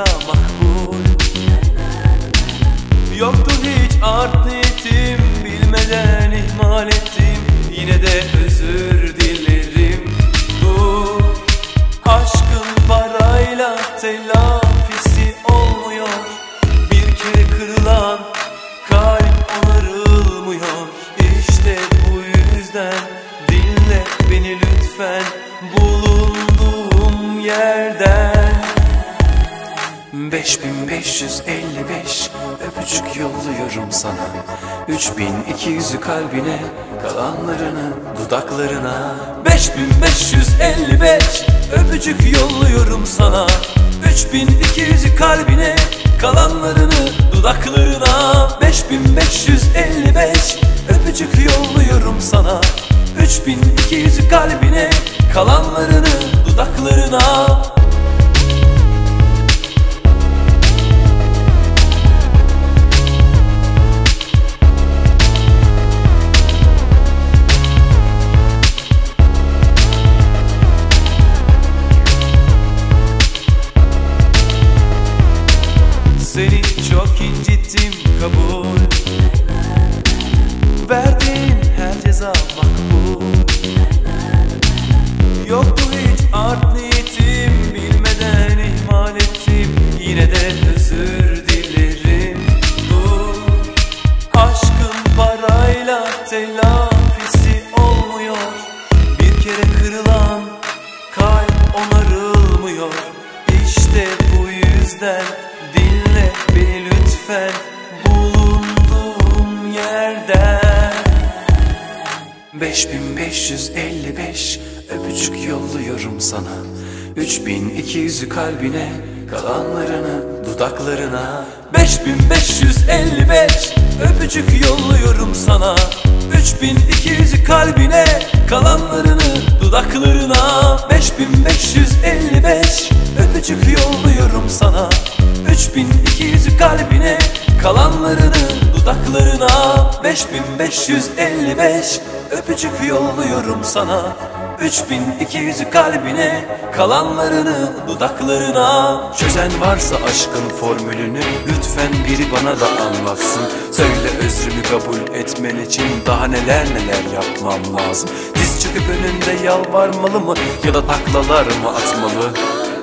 dünya makbul. Yoktu hiç art niyetim Bilmeden ihmal ettim. Yine de özür dilerim. Dur Aşkın parayla telafi 5555 öpücük yolluyorum sana. 3200'ü kalbine kalanlarını dudaklarına. 5555 öpücük yolluyorum sana. 3200'ü kalbine kalanlarını dudaklarına. 5555 öpücük yolluyorum sana. 3200'ü kalbine kalanlarını dudaklarına Seni çok incittim kabul. Verdiğin her ceza makbul. Yoktu hiç art niyetim Bilmeden ihmal ettim. Yine de özür dilerim. Bu aşkın parayla telafisi olmuyor. Bir kere kırılan 5555 öpücük yolluyorum sana. 3200'ü kalbine kalanlarını dudaklarına. 5555 öpücük yolluyorum sana. 3200'ü kalbine kalanlarını dudaklarına. 5555 öpücük yolluyorum sana. 3200'ü kalbine kalanlarını dudaklarına. 5555 öpücük yolluyorum sana. 3200'ü kalbine kalanlarını dudaklarına. Çözen varsa aşkın formülünü lütfen biri bana da anlatsın. Söyle özrümü kabul etmen için daha neler neler yapmam lazım. Diz çöküp önünde yalvarmalı mı ya da taklalar mı atmalı?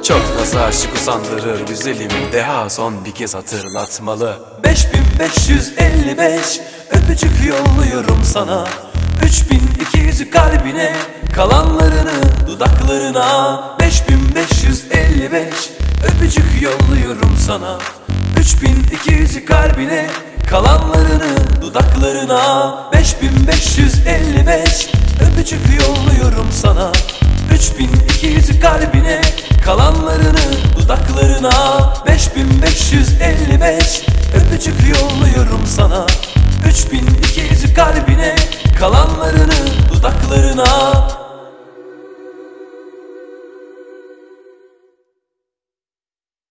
Çok nasıl aşık usandırır güzelim Deha son bir kez hatırlatmalı. 5555 öpücük yolluyorum sana 3200'ü kalbine kalanlarını dudaklarına. 5555 öpücük yolluyorum sana. 3200'ü kalbine kalanlarını dudaklarına. 5555 öpücük yolluyorum sana. 3200'ü kalbine kalanlarını dudaklarına. 5555 öpücük yolluyorum sana 3200'ü kalbine kalanlarını